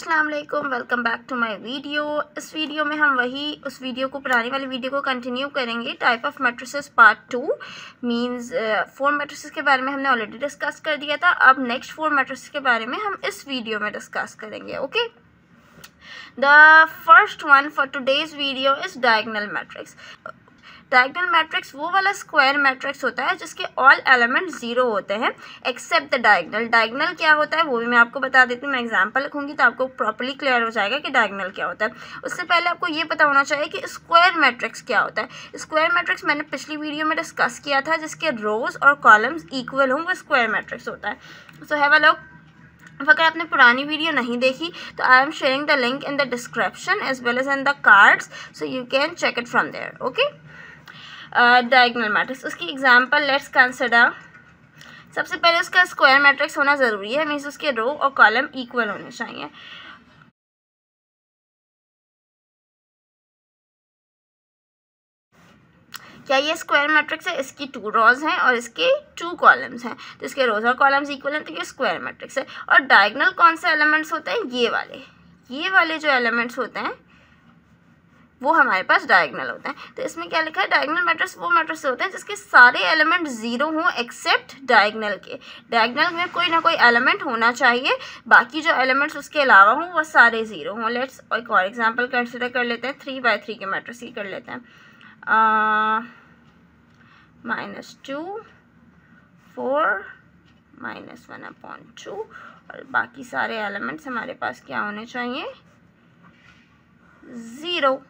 अस्सलाम वालेकुम welcome back to my video इस वीडियो में हम वही, उस वीडियो को, पुराने वाली वीडियो को कंटिन्यू करेंगे type of matrices part two means four matrices के बारे में हमने ऑलरेडी डिस्कस कर दिया था। अब नेक्स्ट फोर मेट्रिसेस के बारे में हम इस वीडियो में डिस्कस करेंगे okay the first one for today's video is diagonal matrix diagonal matrix, वो वाला स्क्वायर मैट्रिक्स होता है जिसके ऑल एलिमेंट ज़ीरो होते हैं एक्सेप्ट द डायगनल डायगनल क्या होता है, वो भी मैं आपको बता देती हूँ, मैं एग्जांपल लिखूँगी तो आपको प्रॉपरली क्लियर हो जाएगा कि डायगनल क्या होता है। उससे पहले आपको ये पता होना चाहिए कि स्क्वायर मैट्रिक्स क्या होता है। स्क्वायर मैट्रिक्स मैंने पिछली वीडियो में डिस्कस किया था, जिसके रोज और कॉलम्स इक्वल हों, वो स्क्वायर मैट्रिक्स होता है। सो हैव अ लुक अगर आपने पुरानी वीडियो नहीं देखी तो I am sharing the link in the description as well as in the cards so you can check it from there okay diagonal matrix उसकी example let's consider सबसे पहले उसका स्क्वायर मैट्रिक्स होना ज़रूरी है मीन्स उसके रो और कॉलम इक्वल होने चाहिए। क्या ये स्क्वायर मैट्रिक्स है? इसकी टू रोज हैं और इसके टू कॉलम्स हैं। तो इसके रोज और कॉलम्स इक्वल हैं तो ये स्क्वायर मैट्रिक्स है। और डायगनल कौन से एलिमेंट्स होते हैं? ये वाले। ये वाले जो एलिमेंट्स होते हैं वो हमारे पास डायगनल होते हैं। तो इसमें क्या लिखा है? डायगनल मैट्रिक्स वो मैट्रिक्स होते हैं जिसके सारे एलिमेंट ज़ीरो हों एक्सेप्ट डायगनल के। डायगनल में कोई ना कोई एलिमेंट होना चाहिए। बाकी जो एलिमेंट्स उसके अलावा हों, वो सारे ज़ीरो हों। लेट्स एक और एग्ज़ाम्पल कंसिडर कर लेते हैं। थ्री बाई थ्री के मैट्रिक्स ही कर लेते हैं। Minus two four minus one upon two और बाकी सारे एलिमेंट्स हमारे पास क्या होने चाहिए? ज़ीरो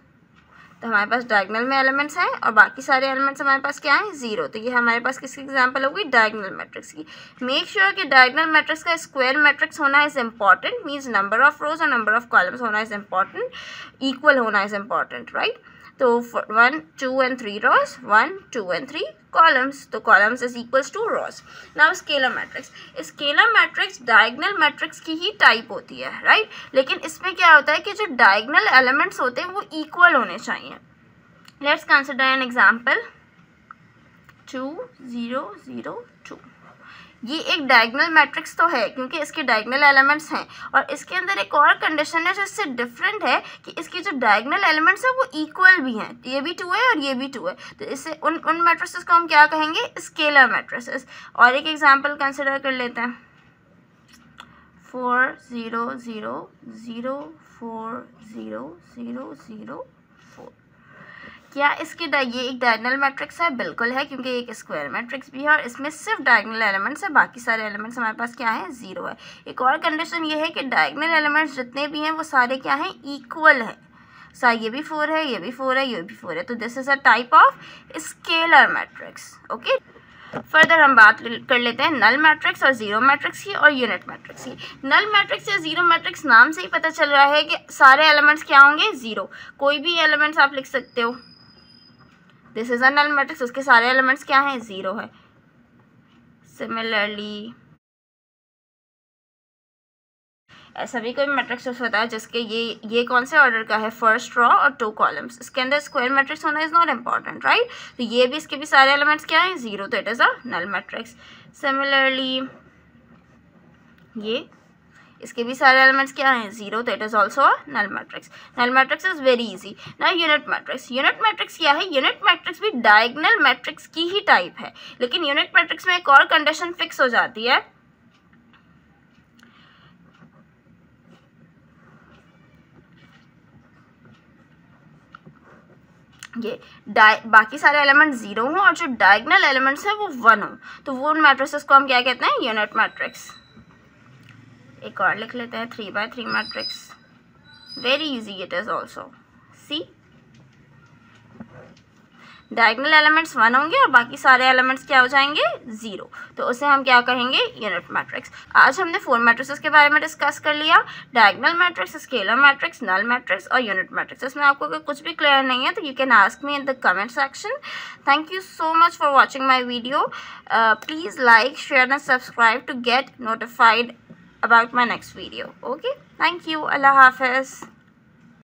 तो हमारे पास डायगनल में एलिमेंट्स हैं और बाकी सारे एलिमेंट्स हमारे पास क्या हैं? ज़ीरो तो ये हमारे पास किसकी एग्जांपल होगी? डायगनल मैट्रिक्स की। मेक श्योर sure कि डायगनल मैट्रिक्स का स्क्वायर मैट्रिक्स होना is important means number of rows और नंबर ऑफ़ कॉलम्स होना इज़ इंपॉर्टेंट इक्वल होना इज़ इंपॉर्टेंट राइट तो one two and three rows one two and three columns तो columns is equals to rows now scalar matrix scalar matrix diagonal matrix की ही type होती है right लेकिन इसमें क्या होता है कि जो डायगनल एलिमेंट्स होते हैं, वो इक्वल होने चाहिए। Let's consider an example two zero zero two ये एक डायगनल मैट्रिक्स तो है, क्योंकि इसके डायगनल एलिमेंट्स हैं। और इसके अंदर एक और कंडीशन है जो इससे डिफरेंट है कि इसके जो डायगनल एलिमेंट्स हैं, वो इक्वल भी हैं। ये भी टू है और ये भी टू है। तो इससे उन उन मैट्रिसेस को हम क्या कहेंगे? स्केलर मैट्रिसेस और एक एग्जांपल कंसिडर कर लेते हैं। Four zero zero zero four zero zero zero क्या इसकी ये एक डायगनल मैट्रिक्स है? बिल्कुल है, क्योंकि एक स्क्वायर मैट्रिक्स भी है और इसमें सिर्फ़ डायगनल एलिमेंट्स है, बाकी सारे एलिमेंट्स हमारे पास क्या है? ज़ीरो है। एक और कंडीशन ये है कि डायगनल एलिमेंट्स जितने भी हैं, वो सारे क्या हैं? इक्वल हैं। सा, ये भी फोर है, ये भी फोर है, ये भी फोर है। तो this is a type of scalar matrix okay further हम बात कर लेते हैं नल मैट्रिक्स और ज़ीरो मैट्रिक्स की और यूनिट मैट्रिक्स की। नल मैट्रिक्स या ज़ीरो मैट्रिक्स नाम से ही पता चल रहा है कि सारे एलिमेंट्स क्या होंगे? ज़ीरो कोई भी एलिमेंट्स आप लिख सकते हो। This is a null matrix उसके सारे एलिमेंट्स क्या हैं? ज़ीरो है। सिमिलरली ऐसा भी कोई मैट्रिक्स होता है जिसके ये ये कौन से ऑर्डर का है? फ़र्स्ट रॉ और टू कॉलम्स इसके अंदर स्क्वायर मैट्रिक्स होना इज़ नॉट इंपॉर्टेंट राइट तो ये भी इसके भी सारे एलिमेंट्स क्या हैं? ज़ीरो तो it is a null matrix similarly ये इसके भी सारे एलिमेंट्स क्या हैं? ज़ीरो तो it is also null matrix null matrix is very easy ना यूनिट मैट्रिक्स यूनिट मैट्रिक्स क्या है? यूनिट मैट्रिक्स भी डायगनल मैट्रिक्स की ही टाइप है. लेकिन यूनिट मैट्रिक्स में एक और कंडीशन फिक्स हो जाती है। ये बाकी सारे एलिमेंट ज़ीरो हों और जो डायगनल एलिमेंट्स हैं वो वन हो। तो वो उन मैट्रिक्स को हम क्या कहते हैं? यूनिट मैट्रिक्स एक और लिख लेते हैं three by three matrix very easy it is also see diagonal elements one होंगे और बाकी सारे एलिमेंट्स क्या हो जाएँगे? ज़ीरो तो उसे हम क्या कहेंगे? यूनिट मैट्रिक्स आज हमने फोर मैट्रिक्स के बारे में डिस्कस कर लिया. Diagonal matrix scalar matrix null matrix और यूनिट मैट्रिक्स इसमें आपको अगर कुछ भी क्लियर नहीं है तो you can ask me in the comment section thank you so much for watching my video please like share and subscribe to get notified about my next video. Okay? Thank you. Allah hafiz